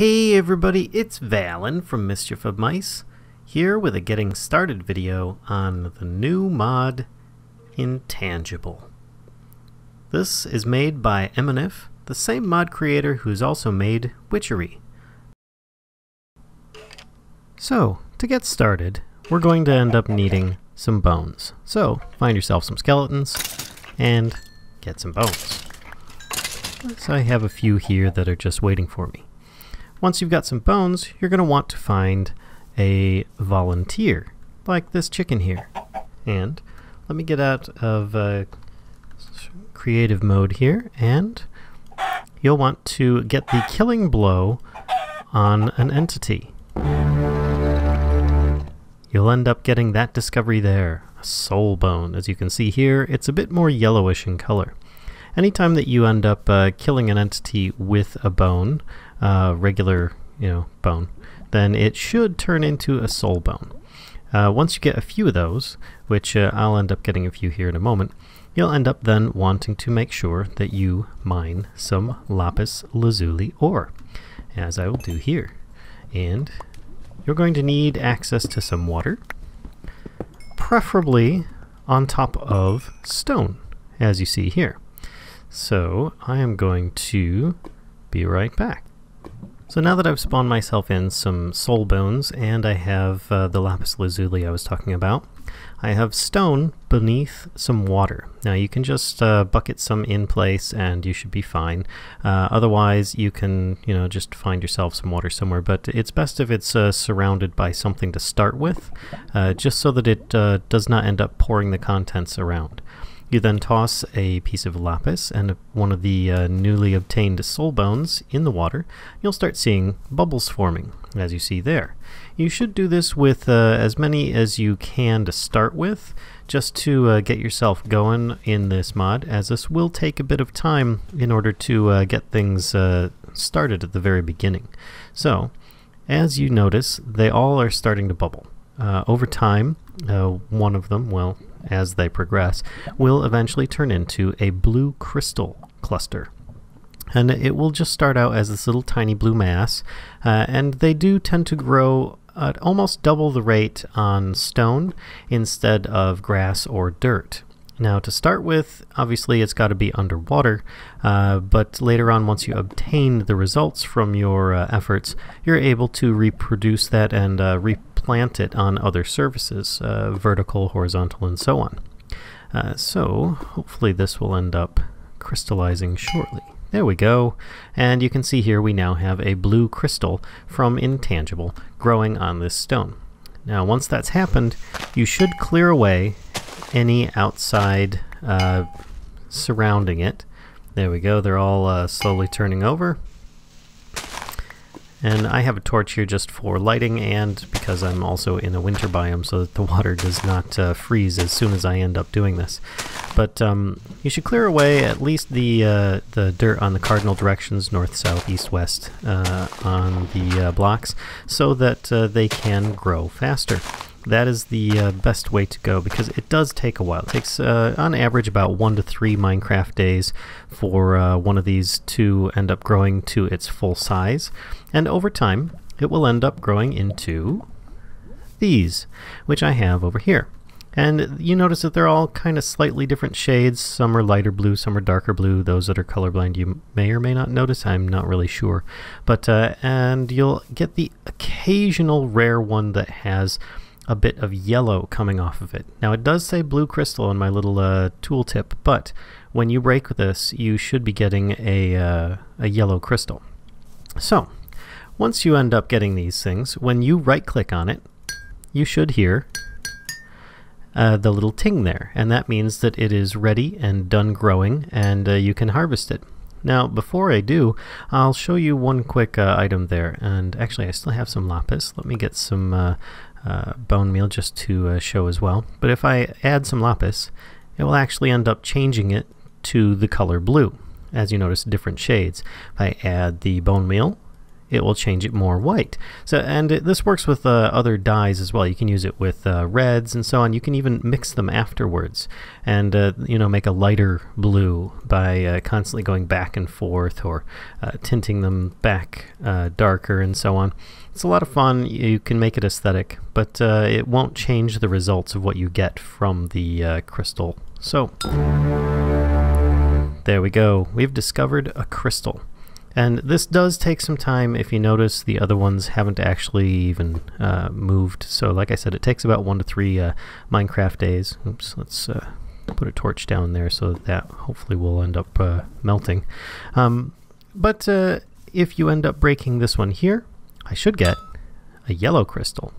Hey everybody, it's Vallen from Mischief of Mice, here with a getting started video on the new mod Intangible. This is made by Emoniph, the same mod creator who's also made Witchery. So, to get started, we're going to end up needing some bones. So, find yourself some skeletons and get some bones. So I have a few here that are just waiting for me. Once you've got some bones, you're going to want to find a volunteer, like this chicken here. And let me get out of uh, creative mode here, and you'll want to get the killing blow on an entity. You'll end up getting that discovery there, a soul bone. As you can see here, it's a bit more yellowish in color. Anytime that you end up uh, killing an entity with a bone, uh, regular, you know, bone, then it should turn into a soul bone. Uh, once you get a few of those, which uh, I'll end up getting a few here in a moment, you'll end up then wanting to make sure that you mine some lapis lazuli ore, as I will do here. And you're going to need access to some water, preferably on top of stone, as you see here. So I am going to be right back. So now that I've spawned myself in some soul bones and I have uh, the lapis lazuli I was talking about, I have stone beneath some water. Now you can just uh, bucket some in place and you should be fine. Uh, otherwise you can, you know, just find yourself some water somewhere, but it's best if it's uh, surrounded by something to start with, uh, just so that it uh, does not end up pouring the contents around. You then toss a piece of lapis and one of the uh, newly obtained soul bones in the water. You'll start seeing bubbles forming, as you see there. You should do this with uh, as many as you can to start with, just to uh, get yourself going in this mod, as this will take a bit of time in order to uh, get things uh, started at the very beginning. So, as you notice, they all are starting to bubble. Uh, over time, one of them, well, as they progress, will eventually turn into a blue crystal cluster. And it will just start out as this little tiny blue mass, uh, and they do tend to grow at almost double the rate on stone instead of grass or dirt. Now to start with, obviously it's got to be underwater, uh, but later on once you obtain the results from your uh, efforts, you're able to reproduce that and uh, re plant it on other surfaces, uh, vertical, horizontal, and so on. Uh, so hopefully this will end up crystallizing shortly. There we go. And you can see here we now have a blue crystal from Intangible growing on this stone. Now once that's happened, you should clear away any outside uh, surrounding it. There we go, they're all uh, slowly turning over. And I have a torch here just for lighting and because I'm also in a winter biome so that the water does not uh, freeze as soon as I end up doing this. But um, you should clear away at least the uh, the dirt on the cardinal directions, north, south, east, west, uh, on the uh, blocks so that uh, they can grow faster that is the uh, best way to go because it does take a while. It takes uh, on average about one to three Minecraft days for uh, one of these to end up growing to its full size. And over time, it will end up growing into these, which I have over here. And you notice that they're all kind of slightly different shades. Some are lighter blue, some are darker blue. Those that are colorblind you may or may not notice. I'm not really sure. But uh, And you'll get the occasional rare one that has a bit of yellow coming off of it. Now it does say blue crystal in my little uh, tooltip, but when you break this, you should be getting a, uh, a yellow crystal. So, once you end up getting these things, when you right click on it, you should hear uh, the little ting there, and that means that it is ready and done growing, and uh, you can harvest it. Now, before I do, I'll show you one quick uh, item there, and actually I still have some lapis. Let me get some uh, uh, bone meal just to uh, show as well. But if I add some lapis, it will actually end up changing it to the color blue. As you notice, different shades. If I add the bone meal, it will change it more white. So, and it, this works with uh, other dyes as well. You can use it with uh, reds and so on. You can even mix them afterwards, and uh, you know make a lighter blue by uh, constantly going back and forth or uh, tinting them back uh, darker and so on. It's a lot of fun. You can make it aesthetic, but it won't change the results of what you get from the crystal. So. There we go. We've discovered a crystal. And this does take some time. If you notice, the other ones haven't actually even uh, moved. So like I said, it takes about one to three uh, Minecraft days. Oops, let's uh, put a torch down there so that hopefully will end up uh, melting. Um, but uh, if you end up breaking this one here, I should get a yellow crystal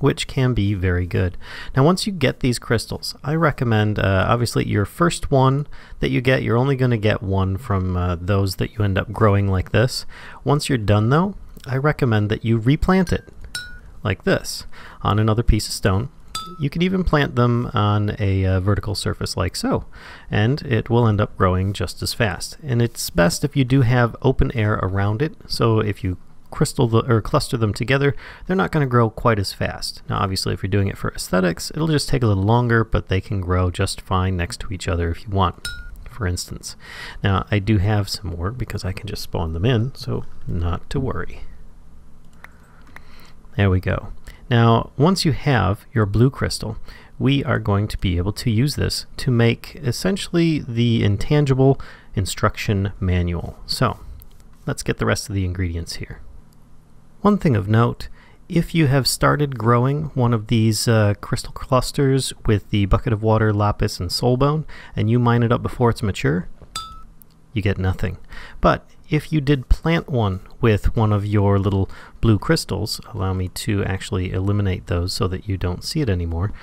which can be very good. Now once you get these crystals, I recommend, uh, obviously your first one that you get, you're only going to get one from uh, those that you end up growing like this. Once you're done though, I recommend that you replant it like this on another piece of stone. You could even plant them on a uh, vertical surface like so, and it will end up growing just as fast. And it's best if you do have open air around it, so if you crystal the, or cluster them together, they're not going to grow quite as fast. Now obviously if you're doing it for aesthetics, it'll just take a little longer, but they can grow just fine next to each other if you want, for instance. Now I do have some more because I can just spawn them in, so not to worry. There we go. Now once you have your blue crystal, we are going to be able to use this to make essentially the intangible instruction manual. So let's get the rest of the ingredients here. One thing of note, if you have started growing one of these uh, crystal clusters with the bucket of water, lapis, and soulbone, and you mine it up before it's mature, you get nothing. But if you did plant one with one of your little blue crystals, allow me to actually eliminate those so that you don't see it anymore,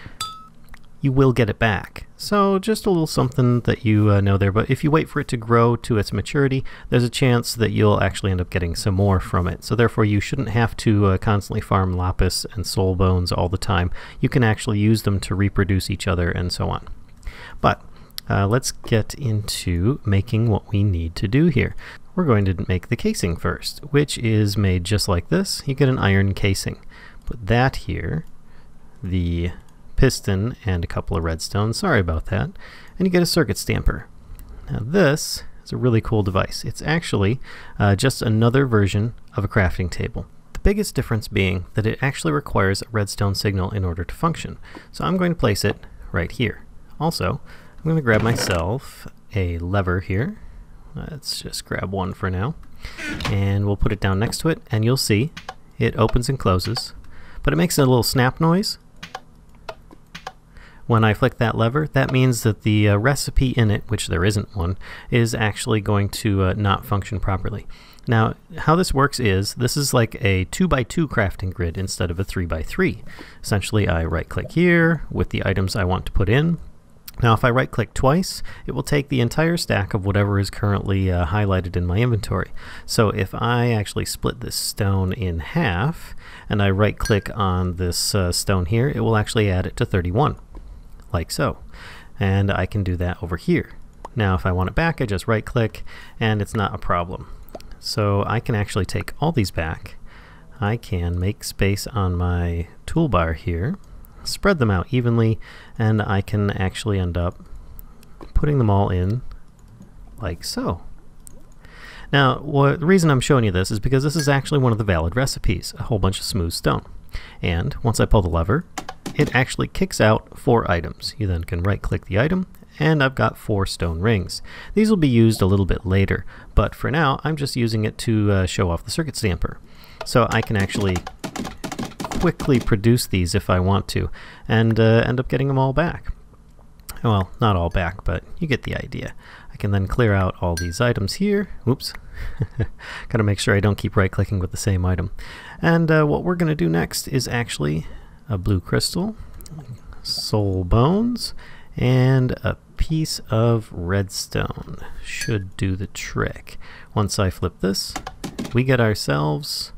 you will get it back. So just a little something that you uh, know there, but if you wait for it to grow to its maturity, there's a chance that you'll actually end up getting some more from it. So therefore you shouldn't have to uh, constantly farm lapis and soul bones all the time. You can actually use them to reproduce each other and so on. But uh, let's get into making what we need to do here. We're going to make the casing first, which is made just like this. You get an iron casing. Put that here. The piston, and a couple of redstone. Sorry about that. And you get a circuit stamper. Now this is a really cool device. It's actually uh, just another version of a crafting table. The biggest difference being that it actually requires a redstone signal in order to function. So I'm going to place it right here. Also, I'm going to grab myself a lever here. Let's just grab one for now. And we'll put it down next to it, and you'll see it opens and closes. But it makes a little snap noise, when I flick that lever, that means that the uh, recipe in it, which there isn't one, is actually going to uh, not function properly. Now, how this works is, this is like a 2x2 crafting grid instead of a 3x3. Essentially, I right-click here with the items I want to put in. Now, if I right-click twice, it will take the entire stack of whatever is currently uh, highlighted in my inventory. So if I actually split this stone in half, and I right-click on this uh, stone here, it will actually add it to 31 like so. And I can do that over here. Now if I want it back, I just right click and it's not a problem. So I can actually take all these back. I can make space on my toolbar here, spread them out evenly, and I can actually end up putting them all in like so. Now, what, the reason I'm showing you this is because this is actually one of the valid recipes, a whole bunch of smooth stone. And once I pull the lever, it actually kicks out four items. You then can right click the item and I've got four stone rings. These will be used a little bit later, but for now I'm just using it to uh, show off the circuit stamper. So I can actually quickly produce these if I want to and uh, end up getting them all back. Well, not all back, but you get the idea. I can then clear out all these items here. Oops. Gotta make sure I don't keep right clicking with the same item. And uh, what we're going to do next is actually a blue crystal, soul bones, and a piece of redstone should do the trick. Once I flip this, we get ourselves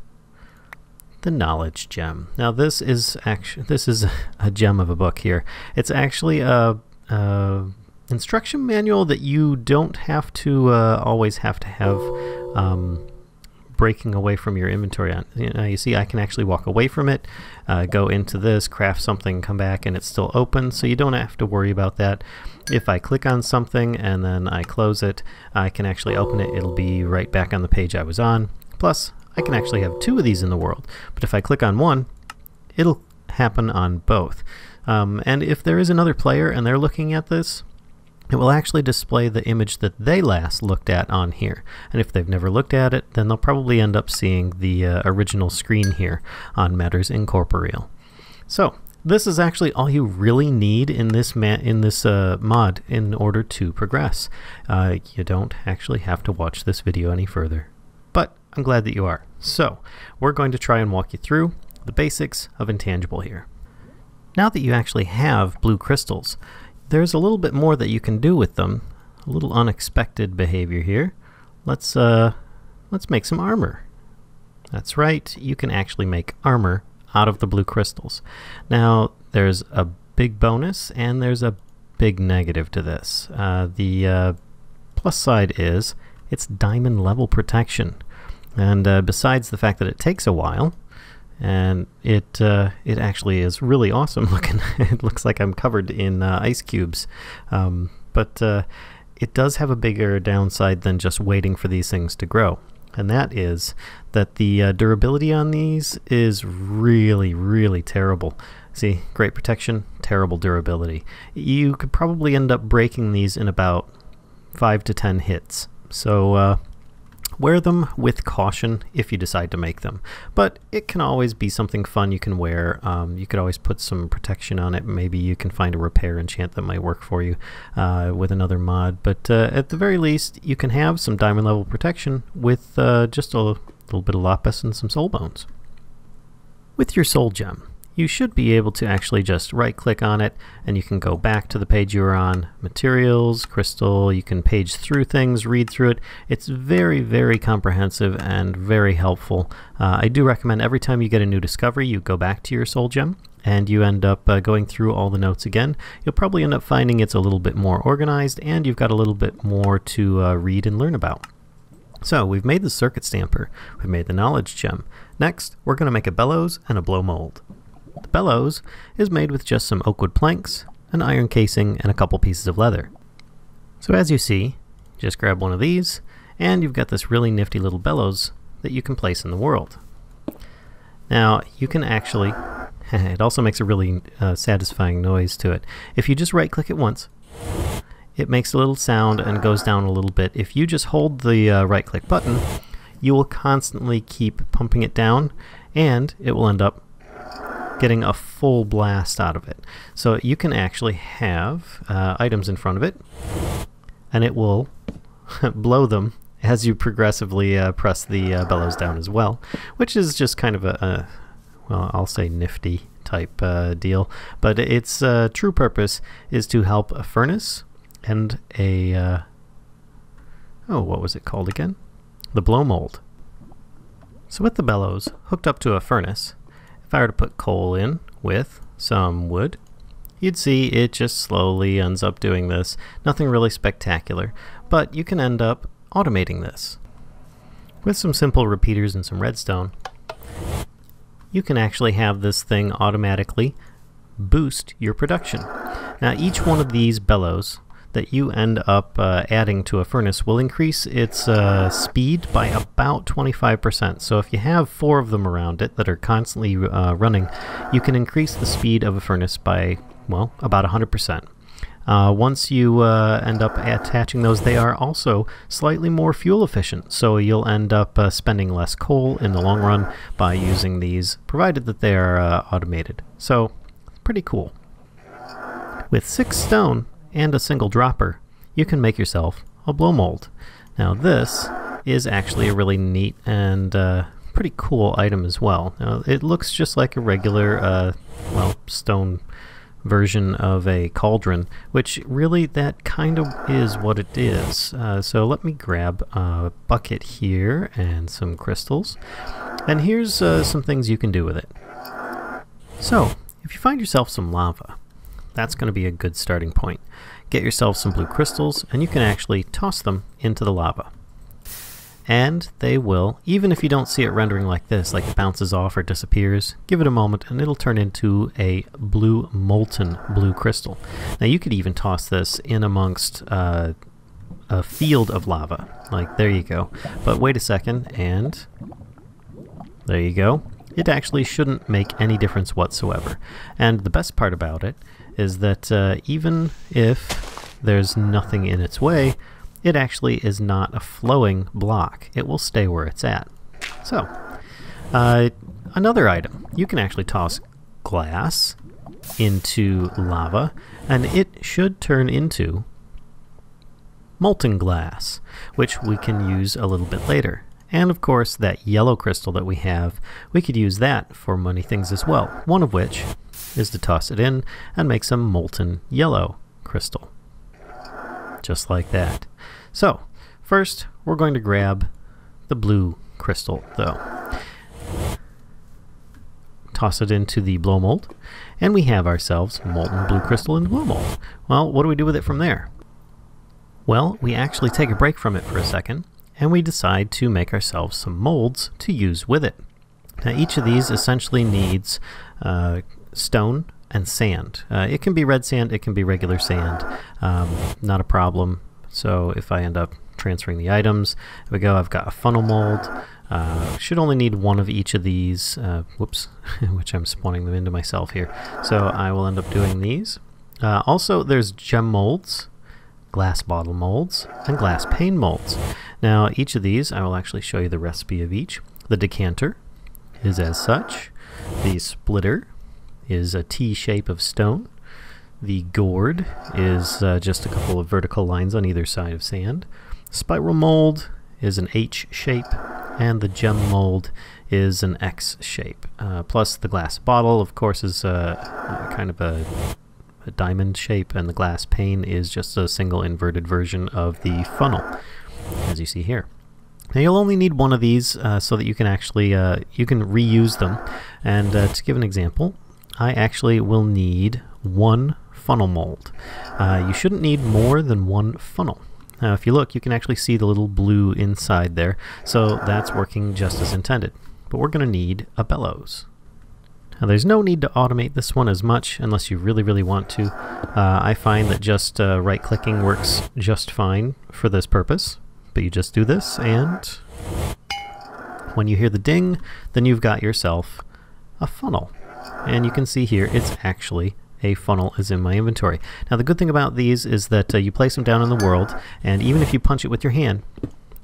the knowledge gem. Now this is actually this is a gem of a book here. It's actually a, a instruction manual that you don't have to uh, always have to have um, breaking away from your inventory on. You, know, you see, I can actually walk away from it, uh, go into this, craft something, come back, and it's still open, so you don't have to worry about that. If I click on something and then I close it, I can actually open it. It'll be right back on the page I was on. Plus, I can actually have two of these in the world, but if I click on one, it'll happen on both. Um, and if there is another player and they're looking at this, it will actually display the image that they last looked at on here. And if they've never looked at it, then they'll probably end up seeing the uh, original screen here on Matters Incorporeal. So, this is actually all you really need in this in this uh, mod in order to progress. Uh, you don't actually have to watch this video any further. But I'm glad that you are. So, we're going to try and walk you through the basics of Intangible here. Now that you actually have blue crystals, there's a little bit more that you can do with them. A little unexpected behavior here. Let's, uh, let's make some armor. That's right, you can actually make armor out of the blue crystals. Now, there's a big bonus and there's a big negative to this. Uh, the uh, plus side is it's diamond level protection. And uh, besides the fact that it takes a while, and it uh, it actually is really awesome looking. it looks like I'm covered in uh, ice cubes, um, but uh, it does have a bigger downside than just waiting for these things to grow, and that is that the uh, durability on these is really really terrible. See, great protection, terrible durability. You could probably end up breaking these in about five to ten hits. So uh, Wear them with caution if you decide to make them, but it can always be something fun you can wear. Um, you could always put some protection on it. Maybe you can find a repair enchant that might work for you uh, with another mod, but uh, at the very least, you can have some diamond level protection with uh, just a little bit of lapis and some soul bones. With your soul gem, you should be able to actually just right click on it and you can go back to the page you were on. Materials, crystal, you can page through things, read through it. It's very, very comprehensive and very helpful. Uh, I do recommend every time you get a new discovery, you go back to your soul gem and you end up uh, going through all the notes again. You'll probably end up finding it's a little bit more organized and you've got a little bit more to uh, read and learn about. So we've made the circuit stamper, we've made the knowledge gem. Next, we're going to make a bellows and a blow mold. The bellows is made with just some oakwood planks, an iron casing, and a couple pieces of leather. So as you see, just grab one of these, and you've got this really nifty little bellows that you can place in the world. Now, you can actually, it also makes a really uh, satisfying noise to it. If you just right click it once, it makes a little sound and goes down a little bit. If you just hold the uh, right click button, you will constantly keep pumping it down and it will end up getting a full blast out of it. So you can actually have uh, items in front of it, and it will blow them as you progressively uh, press the uh, bellows down as well, which is just kind of a, a well, I'll say nifty type uh, deal. But its uh, true purpose is to help a furnace and a, uh, oh, what was it called again? The blow mold. So with the bellows hooked up to a furnace, if I were to put coal in with some wood, you'd see it just slowly ends up doing this. Nothing really spectacular, but you can end up automating this. With some simple repeaters and some redstone, you can actually have this thing automatically boost your production. Now each one of these bellows that you end up uh, adding to a furnace will increase its uh, speed by about 25%. So if you have four of them around it that are constantly uh, running, you can increase the speed of a furnace by, well, about 100%. Uh, once you uh, end up attaching those, they are also slightly more fuel efficient, so you'll end up uh, spending less coal in the long run by using these, provided that they are uh, automated. So, pretty cool. With 6 stone, and a single dropper, you can make yourself a blow mold. Now this is actually a really neat and uh, pretty cool item as well. Now, it looks just like a regular, uh, well, stone version of a cauldron, which really that kind of is what it is. Uh, so let me grab a bucket here and some crystals. And here's uh, some things you can do with it. So, if you find yourself some lava, that's going to be a good starting point. Get yourself some blue crystals, and you can actually toss them into the lava. and they will, even if you don't see it rendering like this, like it bounces off or disappears, give it a moment and it'll turn into a blue molten blue crystal. Now you could even toss this in amongst uh, a field of lava. Like, there you go. But wait a second, and there you go. It actually shouldn't make any difference whatsoever. And the best part about it is that uh, even if there's nothing in its way, it actually is not a flowing block. It will stay where it's at. So, uh, another item. You can actually toss glass into lava, and it should turn into molten glass, which we can use a little bit later. And of course, that yellow crystal that we have, we could use that for many things as well. One of which is to toss it in and make some molten yellow crystal. Just like that. So, first we're going to grab the blue crystal though. Toss it into the blow mold, and we have ourselves molten blue crystal in the blow mold. Well, what do we do with it from there? Well, we actually take a break from it for a second, and we decide to make ourselves some molds to use with it. Now each of these essentially needs uh, stone and sand. Uh, it can be red sand, it can be regular sand, um, not a problem. So if I end up transferring the items, here we go, I've got a funnel mold. Uh, should only need one of each of these, uh, whoops, which I'm spawning them into myself here. So I will end up doing these. Uh, also, there's gem molds, glass bottle molds, and glass pane molds. Now, each of these, I will actually show you the recipe of each. The decanter is as such. The splitter is a T shape of stone. The gourd is uh, just a couple of vertical lines on either side of sand. Spiral mold is an H shape, and the gem mold is an X shape. Uh, plus the glass bottle, of course, is a kind of a, a, diamond shape, and the glass pane is just a single inverted version of the funnel, as you see here. Now you'll only need one of these uh, so that you can actually uh, you can reuse them. And uh, to give an example, I actually will need one funnel mold. Uh, you shouldn't need more than one funnel. Now if you look, you can actually see the little blue inside there, so that's working just as intended. But we're going to need a bellows. Now there's no need to automate this one as much unless you really, really want to. Uh, I find that just uh, right-clicking works just fine for this purpose. But you just do this, and when you hear the ding, then you've got yourself a funnel. And you can see here, it's actually a funnel is in my inventory. Now the good thing about these is that uh, you place them down in the world, and even if you punch it with your hand,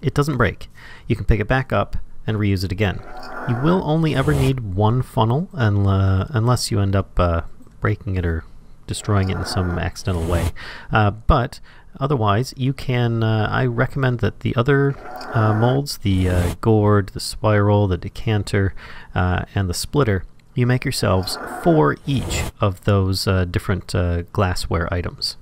it doesn't break. You can pick it back up and reuse it again. You will only ever need one funnel uh, unless you end up uh, breaking it or destroying it in some accidental way. Uh, but otherwise, you can, uh, I recommend that the other uh, molds, the gourd, the spiral, the decanter, and the splitter, you make yourselves four each of those uh, different uh, glassware items.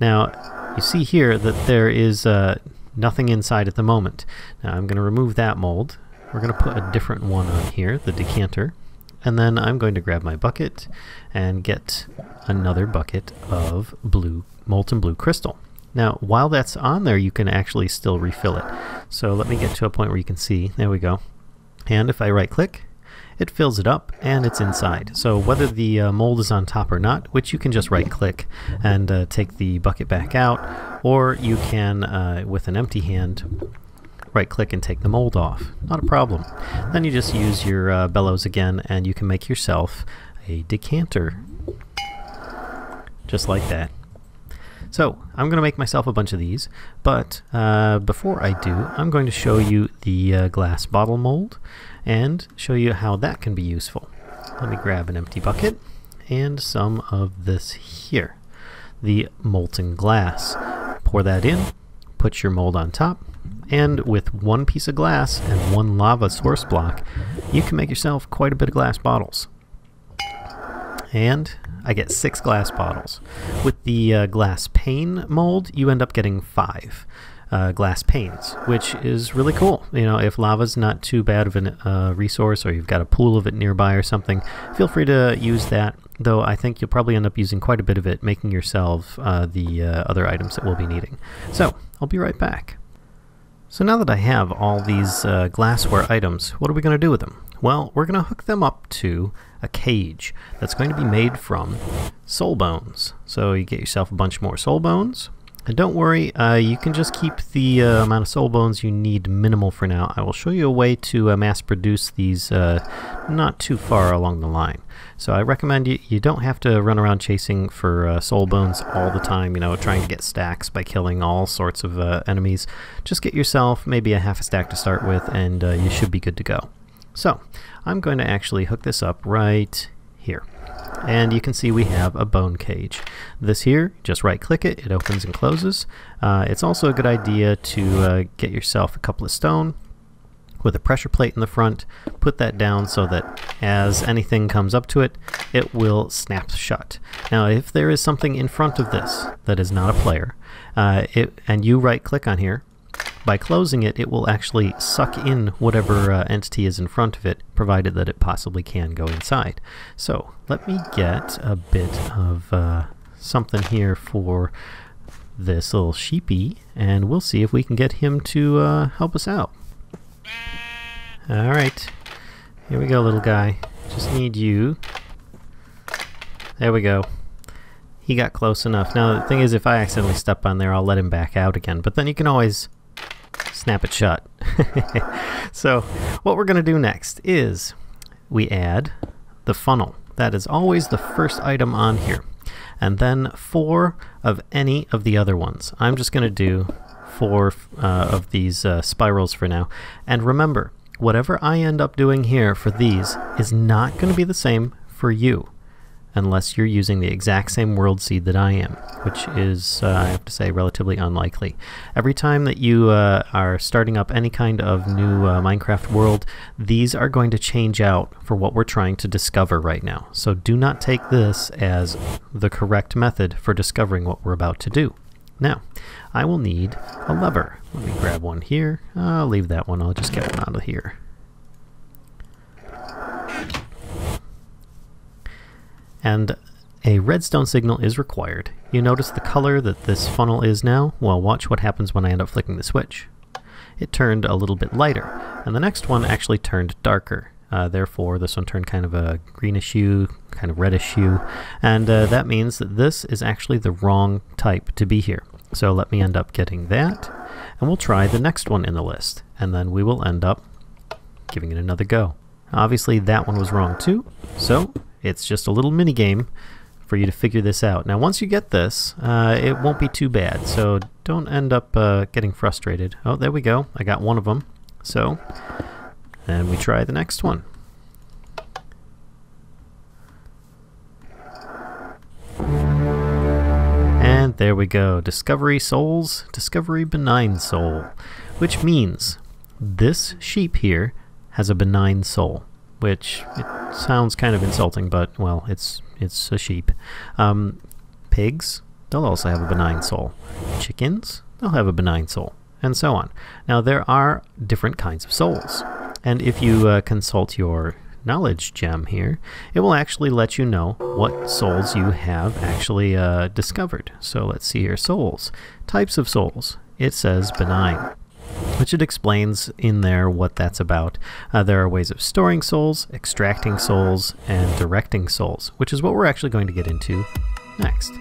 Now, you see here that there is uh, nothing inside at the moment. Now, I'm going to remove that mold. We're going to put a different one on here, the decanter. And then I'm going to grab my bucket and get another bucket of blue molten blue crystal. Now, while that's on there, you can actually still refill it. So let me get to a point where you can see. There we go. And if I right click, it fills it up and it's inside. So whether the uh, mold is on top or not, which you can just right click and uh, take the bucket back out, or you can, uh, with an empty hand, right click and take the mold off. Not a problem. Then you just use your uh, bellows again and you can make yourself a decanter. Just like that. So I'm going to make myself a bunch of these, but uh, before I do, I'm going to show you the uh, glass bottle mold and show you how that can be useful. Let me grab an empty bucket and some of this here, the molten glass. Pour that in, put your mold on top, and with one piece of glass and one lava source block, you can make yourself quite a bit of glass bottles. And I get six glass bottles. With the uh, glass pane mold, you end up getting five uh, glass panes, which is really cool. You know, if lava's not too bad of a uh, resource or you've got a pool of it nearby or something, feel free to use that, though I think you'll probably end up using quite a bit of it, making yourself uh, the uh, other items that we'll be needing. So, I'll be right back. So now that I have all these uh, glassware items, what are we going to do with them? Well, we're going to hook them up to a cage that's going to be made from soul bones. So you get yourself a bunch more soul bones. And don't worry, uh, you can just keep the uh, amount of soul bones you need minimal for now. I will show you a way to uh, mass produce these uh, not too far along the line. So I recommend you, you don't have to run around chasing for uh, soul bones all the time, you know, trying to get stacks by killing all sorts of uh, enemies. Just get yourself maybe a half a stack to start with and you should be good to go. So I'm going to actually hook this up right here and you can see we have a bone cage. This here, just right click it, it opens and closes. Uh, it's also a good idea to uh, get yourself a couple of stone with a pressure plate in the front, put that down so that as anything comes up to it, it will snap shut. Now if there is something in front of this that is not a player, uh, it, and you right click on here, by closing it, it will actually suck in whatever uh, entity is in front of it, provided that it possibly can go inside. So let me get a bit of uh, something here for this little sheepy, and we'll see if we can get him to uh, help us out. Alright, here we go little guy. Just need you. There we go. He got close enough. Now the thing is if I accidentally step on there I'll let him back out again, but then you can always snap it shut. so what we're going to do next is we add the funnel. That is always the first item on here. And then four of any of the other ones. I'm just going to do four uh, of these uh, spirals for now. And remember, whatever I end up doing here for these is not going to be the same for you unless you're using the exact same world seed that I am, which is, uh, I have to say, relatively unlikely. Every time that you uh, are starting up any kind of new uh, Minecraft world, these are going to change out for what we're trying to discover right now. So do not take this as the correct method for discovering what we're about to do. Now, I will need a lever. Let me grab one here. I'll leave that one. I'll just get one out of here. And a redstone signal is required. You notice the color that this funnel is now? Well, watch what happens when I end up flicking the switch. It turned a little bit lighter, and the next one actually turned darker. Uh, therefore, this one turned kind of a greenish hue, kind of reddish hue, and uh, that means that this is actually the wrong type to be here. So let me end up getting that, and we'll try the next one in the list, and then we will end up giving it another go. Obviously, that one was wrong too, so it's just a little mini game for you to figure this out. Now, once you get this, uh, it won't be too bad, so don't end up uh, getting frustrated. Oh, there we go. I got one of them. So, and we try the next one. And there we go. Discovery Souls, Discovery Benign Soul. Which means this sheep here has a benign soul which it sounds kind of insulting, but well, it's it's a sheep. Um, pigs, they'll also have a benign soul. Chickens, they'll have a benign soul, and so on. Now there are different kinds of souls, and if you uh, consult your knowledge gem here, it will actually let you know what souls you have actually uh, discovered. So let's see here, souls, types of souls. It says benign which it explains in there what that's about. Uh, there are ways of storing souls, extracting souls, and directing souls, which is what we're actually going to get into next.